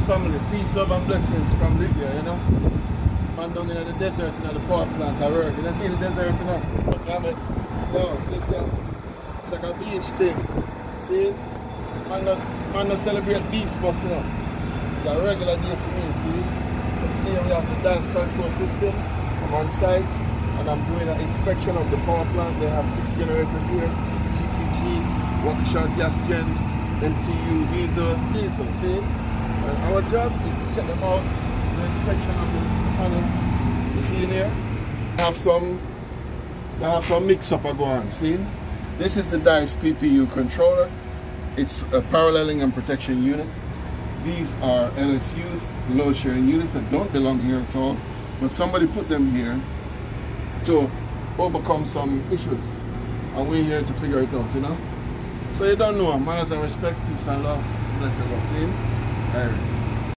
Family. Peace, love, and blessings from Libya, you know. Man down in the desert, in the power plant, I work. You know, see the desert, you know. Damn it. No, see it, It's like a beach thing. See? Man not, man not celebrate beast bus, you know. It's a regular day for me, see? So today we have the dance control system. I'm on site and I'm doing an inspection of the power plant. They have six generators here. GTG, Waukesha gas gens, MTU, diesel, diesel, see? And our job is to check them out, the inspection of the panel. You see in here? I have some I have some mix-up I go on, see? This is the DEIF PPU controller. It's a paralleling and protection unit. These are LSUs, load sharing units that don't belong here at all, but somebody put them here to overcome some issues. And we're here to figure it out, you know? So you don't know, manners and respect, peace and love, blessed love, see? Right.